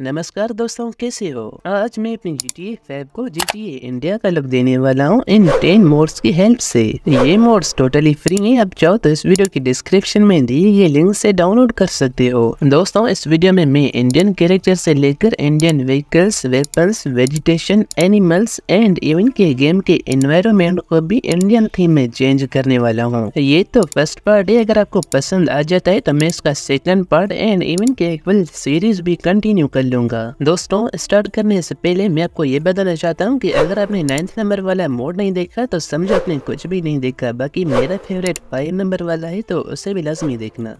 नमस्कार दोस्तों, कैसे हो? आज मैं अपनी जी टी फैब को जी टी इंडिया का लुक देने वाला हूँ। इन टेन मोड्स की हेल्प से। ये मोड्स टोटली फ्री हैं। अब चाहो तो इस वीडियो की डिस्क्रिप्शन में दी ये लिंक से डाउनलोड कर सकते हो। दोस्तों, इस वीडियो में मैं इंडियन कैरेक्टर से लेकर Indian vehicles weapons vegetation animals and even के गेम के इन्वायरमेंट को भी इंडियन थीम में चेंज करने वाला हूँ। ये तो फ़र्स्ट पार्ट है। अगर आपको पसंद आ जाता है तो मैं इसका सेकेंड पार्ट एंड इवन के सीरीज़ भी कंटिन्यू कर लूँगा। दोस्तों स्टार्ट करने से पहले मैं आपको ये बताना चाहता हूँ कि अगर आपने नाइन्थ नंबर वाला मोड नहीं देखा तो समझो आपने कुछ भी नहीं देखा, बाकी मेरा फेवरेट फाइव नंबर वाला है तो उसे भी लाजमी देखना।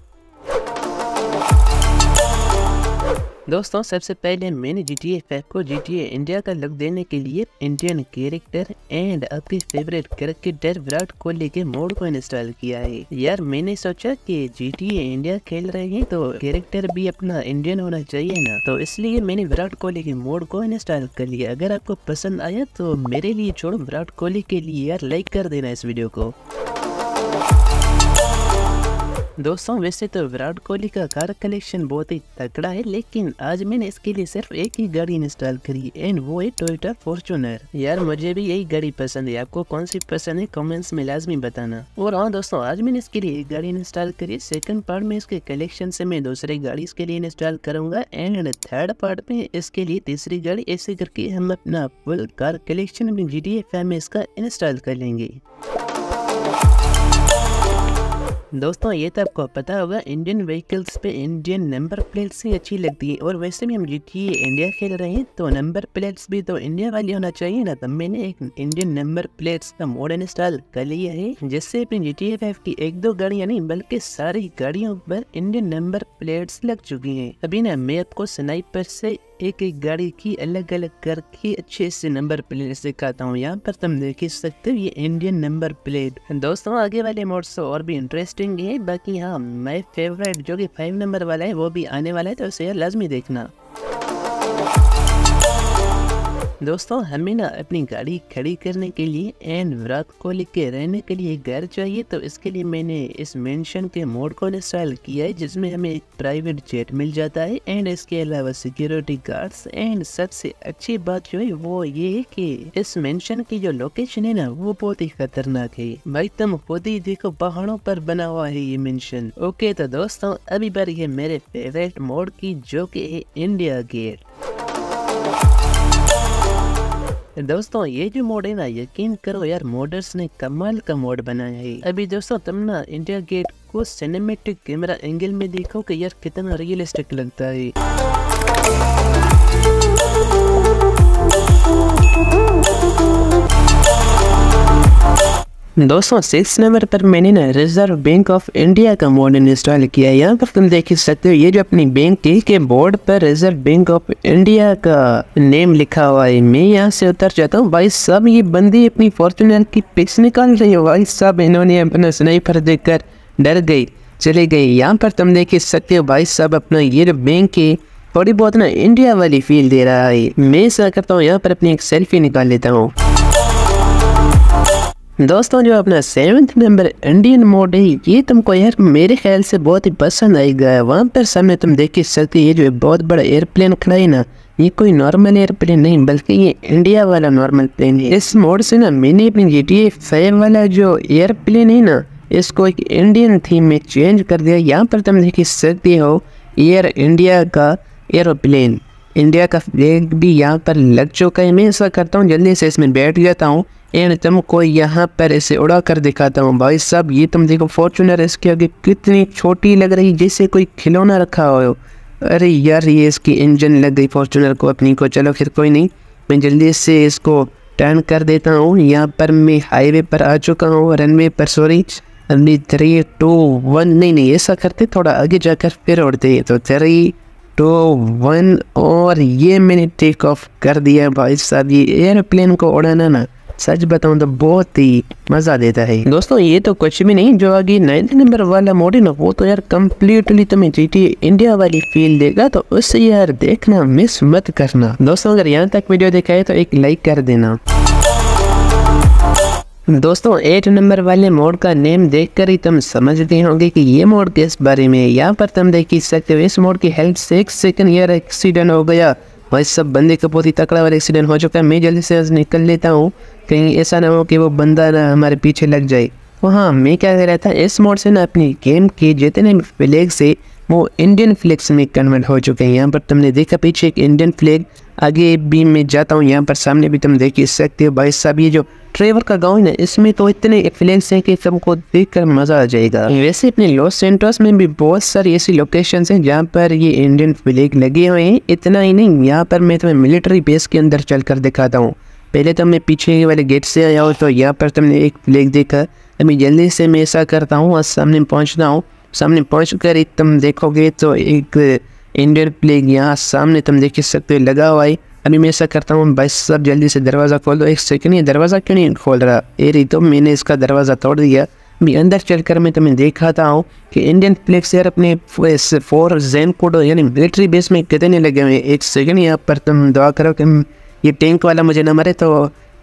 दोस्तों, सबसे पहले मैंने जी टी ए को जी टी ए इंडिया का लुक देने के लिए इंडियन कैरेक्टर एंड आपके फेवरेट क्रिकेटर विराट कोहली के मोड को इंस्टॉल किया है। यार, मैंने सोचा कि जी टी ए इंडिया खेल रहे हैं तो कैरेक्टर भी अपना इंडियन होना चाहिए ना। तो इसलिए मैंने विराट कोहली के मोड को इंस्टॉल कर लिया। अगर आपको पसंद आया तो मेरे लिए छोड़ो। विराट कोहली के लिए यार लाइक कर देना इस वीडियो को। दोस्तों, वैसे तो विराट कोहली का कार कलेक्शन बहुत ही तगड़ा है, लेकिन आज मैंने इसके लिए सिर्फ़ एक ही गाड़ी इंस्टॉल करी एंड वो है टोयोटा फॉर्चूनर यार, मुझे भी यही गाड़ी पसंद है। आपको कौन सी पसंद है? कमेंट्स में लाजमी बताना। और हाँ दोस्तों, आज मैंने इसके लिए एक गाड़ी इंस्टॉल करी। सेकंड पार्ट में इसके कलेक्शन से मैं दूसरी गाड़ी इसके लिए इंस्टॉल करूँगा एंड थर्ड पार्ट में इसके लिए तीसरी गाड़ी, ऐसे करके हम अपना फुल कार कलेक्शन अपनी जी टी एफ़ में इसका इंस्टॉल कर लेंगे। दोस्तों, ये तो आपको पता होगा इंडियन व्हीकल्स पे इंडियन नंबर प्लेट्स ही अच्छी लगती है। और वैसे भी हम जी इंडिया खेल रहे हैं तो नंबर प्लेट्स भी तो इंडिया वाली होना चाहिए ना। तो मैंने एक इंडियन नंबर प्लेट्स का मोड इंस्टॉल कर लिया है, जिससे अपनी जी टी की एक दो गाड़ियाँ नहीं, बल्कि सारी गाड़ियों पर इंडियन नंबर प्लेट्स लग चुकी है। अभी ना, मैं आपको स्नाइपर से एक एक गाड़ी की अलग अलग करके अच्छे से नंबर प्लेट सिखाता हूँ। यहाँ पर तुम देख सकते हो, ये इंडियन नंबर प्लेट दोस्तों, आगे वाले मोड्स और भी इंटरेस्टिंग है। बाकी हाँ माई फेवरेट जो कि फाइव नंबर वाला है, वो भी आने वाला है तो उसे लाजमी देखना। दोस्तों, हमें ना अपनी गाड़ी खड़ी करने के लिए एंड विराट कोहली के रहने के लिए घर चाहिए तो इसके लिए मैंने इस मेंशन के मोड को इंस्टॉल किया है, जिसमें हमें एक प्राइवेट जेट मिल जाता है एंड इसके अलावा सिक्योरिटी गार्ड्स एंड सबसे अच्छी बात जो है, वो ये है कि इस मेंशन की जो लोकेशन है ना, वो बहुत ही खतरनाक है। भाई, तुम खुद ही देखो, पहाड़ों पर बना हुआ है ये मेंशन ओके तो दोस्तों, अभी बार ये मेरे फेवरेट मोड की जो की है इंडिया गेट दोस्तों, ये जो मोड है ना, यकीन करो यार मोडर्स ने कमाल का मोड बनाया है। अभी दोस्तों, तुम ना इंडिया गेट को सिनेमेटिक कैमरा एंगल में देखो कि यार कितना रियलिस्टिक लगता है। दोस्तों सिक्स नंबर पर मैंने ना रिज़र्व बैंक ऑफ़ इंडिया का मोड इंस्टॉल किया है। यहाँ पर तुम देख सकते हो, ये जो अपनी बैंक थी, के बोर्ड पर रिज़र्व बैंक ऑफ़ इंडिया का नेम लिखा हुआ है। मैं यहाँ से उतर जाता हूँ। भाई सब ये बंदी अपनी फॉर्चुनर की पिक्स निकाल रही है। भाई सब इन्होंने अपना स्नाइपर देखकर डर गई, चले गई यहाँ पर तुम देख सकते हो, भाई सब अपना ये जो बैंक है, थोड़ी बहुत ना इंडिया वाली फील दे रहा है। मैं ऐसा करता हूँ, यहाँ पर अपनी एक सेल्फी निकाल लेता हूँ। दोस्तों, जो अपना सेवन्थ नंबर इंडियन मोड है, ये तुमको यार मेरे ख्याल से बहुत ही पसंद आएगा। वहाँ पर सामने तुम देख ही सकते ये जो बहुत बड़ा एयरप्लेन खड़ा है ना, ये कोई नॉर्मल एयरप्लेन नहीं, बल्कि ये इंडिया वाला नॉर्मल प्लेन है। इस मोड से ना, मैंने अपनी जी टी फाइव वाला जो एयरप्लेन है ना, इसको एक इंडियन थीम में चेंज कर दिया। यहाँ पर तुम देख सकते हो एयर इंडिया का एरोप्लेन इंडिया का फ्लैग भी यहाँ पर लग चुका है। मैं ऐसा करता हूँ, जल्दी से इसमें बैठ जाता हूँ। एंड तुमको यहाँ पर इसे उड़ा कर दिखाता हूँ। भाई साहब, ये तुम देखो फॉर्चूनर इसके आगे कितनी छोटी लग रही, जैसे कोई खिलौना रखा हो। अरे यार, ये इसकी इंजन लग गई फॉर्चूनर को अपनी को। चलो फिर कोई नहीं, मैं जल्दी से इसको टर्न कर देता हूँ। यहाँ पर मैं हाईवे पर आ चुका हूँ रनवे पर सॉरी अभी थ्री टू वन नहीं नहीं, ऐसा करते, थोड़ा आगे जाकर फिर उड़ते तो थ्री टू वन और ये मैंने टेक ऑफ़ कर दिया भाई साहब, ये एयरप्लेन को उड़ाना ना। सच बताऊँ तो बहुत ही मज़ा देता है दोस्तों ये तो कुछ भी नहीं जो आगे नाइन्थ नंबर वाला मोड ना वो तो यार कम्प्लीटली तुम्हें जी इंडिया वाली फील देगा तो उससे यार देखना मिस मत करना दोस्तों अगर यहाँ तक वीडियो देखा है तो एक लाइक कर देना दोस्तों एट नंबर वाले मोड का नेम देखकर ही तुम समझते होंगे कि ये मोड किस बारे में यहाँ पर तुम देख ही सकते हो इस मोड की हेल्थ से एक सेकंड यार एक्सीडेंट हो गया भाई सब बंदे का बहुत ही तकड़ा वाला एक्सीडेंट हो चुका है। मैं जल्दी से निकल लेता हूँ। कहीं ऐसा ना हो कि वो बंदा ना हमारे पीछे लग जाए। तो हाँ मैं क्या कह रहा था, इस मोड से ना अपनी गेम के जितने फ्लैग से वो इंडियन फ्लैग्स में कन्वर्ट हो चुके हैं। यहाँ पर तुमने देखा पीछे एक इंडियन फ्लैग आगे भी मैं जाता हूँ, यहाँ पर सामने भी तुम देख सकते हो भाई साहब, ये जो ट्रेवर का गाँव है ना, इसमें तो इतने फ्लैग्स हैं कि तुमको देखकर मज़ा आ जाएगा। वैसे अपने लॉस सेंटर्स में भी बहुत सारी ऐसी लोकेशन हैं जहाँ पर ये इंडियन फ्लैग लगे हुए हैं। इतना ही नहीं, यहाँ पर मैं तुम्हें मिलिट्री बेस के अंदर चल कर दिखाता हूँ। पहले तो मैं पीछे वाले गेट से आया हूँ तो यहाँ पर तुमने एक फ्लैग देखा। अभी जल्दी से मैं ऐसा करता हूँ, और सामने पहुँचता हूँ। सामने पहुँच कर एक तुम देखोगे तो एक इंडियन प्लेग यहाँ सामने तुम देख सकते हो, लगा हुआ है। अभी मैं ऐसा करता हूँ, भाई सब जल्दी से दरवाज़ा खोल दो। एक सेकंड ये दरवाज़ा क्यों नहीं खोल रहा? ए, रही तो मैंने इसका दरवाज़ा तोड़ दिया। अभी अंदर चलकर मैं तुम्हें देखाता हूँ कि इंडियन फ्लैग्स यार अपने फोर जैन कोड यानी मिलिट्री बेस में कितने लगे हुए एक सेकंड यहाँ पर तुम दुआ करो कि ये टैंक वाला मुझे ना मरे तो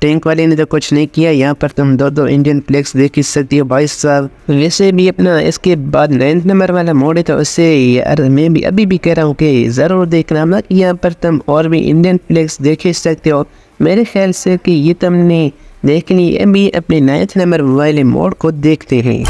टैंक वाले ने तो कुछ नहीं किया, यहाँ पर तुम दो दो इंडियन प्लेक्स देख ही सकती हो भाई साहब। वैसे भी अपना इसके बाद नाइन्थ नंबर वाला मोड है तो उससे यार मैं भी अभी भी कह रहा हूँ कि ज़रूर देखना मत यहाँ पर तुम और भी इंडियन फ्लैक्स देख ही सकते हो। मेरे ख्याल से कि ये तुमने देख ली, अभी अपने नाइन्थ नंबर वाले मोड को देखते हैं।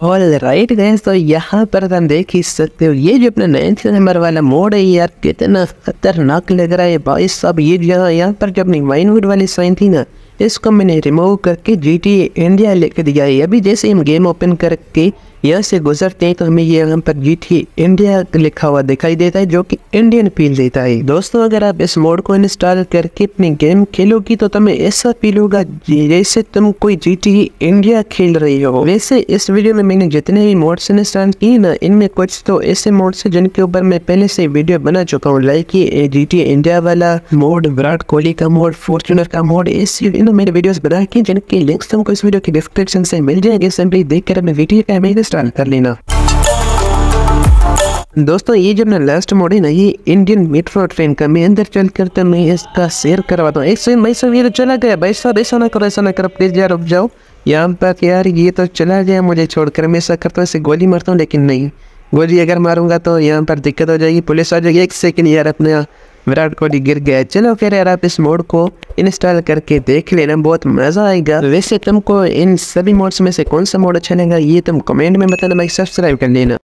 और राइट गैस तो यहाँ पर हम देख ही सकते हो ये जो अपना नाइन्थ नंबर वाला मोड है यार कितना खतरनाक लग रहा है भाई साहब ये जो यहाँ पर जो अपनी वाइनवुड वाली साइन थी ना इसको मैंने रिमूव करके जी टी इंडिया लेके दिया है अभी जैसे हम गेम ओपन करके यहाँ से गुजरते हैं तो हमें ये यहाँ पर जी टी इंडिया लिखा हुआ दिखाई देता है जो कि इंडियन फील देता है। दोस्तों, अगर आप इस मोड को इंस्टॉल करके अपनी गेम खेलोगी तो तुम्हें ऐसा फील होगा जैसे तुम कोई जी इंडिया खेल रही हो। वैसे इस वीडियो में मैंने जितने भी मोड्स इंस्टॉल किए ना, इनमें कुछ तो ऐसे मोड्स है जिनके ऊपर मैं पहले से वीडियो बना चुका हूँ लाइक ये इंडिया वाला मोड विराट कोहली का मोड फॉर्चुनर का मोड ऐसी मैंने बना के जिनके लिंक्स तुमको इस वीडियो के डिस्क्रिप्शन से मिल जाएँगे। देख कर अपने वीडियो का इंस्टॉल कर लेना। दोस्तों, ये जब ना लास्ट मोड ना, ये इंडियन मेट्रो ट्रेन का मैं अंदर चल कर तो मैं इसका शेयर करवाता हूँ एक सेकंड भाई साहब ये तो चला गया, भाई साहब, ऐसा ना करो, ऐसा ना करो प्लीज़ यार रुक जाओ। यहाँ पर यार ये तो चला गया, मुझे छोड़कर मैं ऐसा करता हूँ, ऐसे गोली मारता हूँ, लेकिन नहीं। गोली अगर मारूँगा तो यहाँ पर दिक्कत हो जाएगी, पुलिस आ जाएगी। एक सेकंड यार, अपने विराट कोहली गिर गया, चलो फिर यार आप इस मोड को इंस्टॉल करके देख लेना, बहुत मज़ा आएगा। वैसे तुमको इन सभी मोड्स में से कौन सा मोड अच्छा लगेगा, ये तुम कमेंट में बताना भाई सब्सक्राइब कर लेना।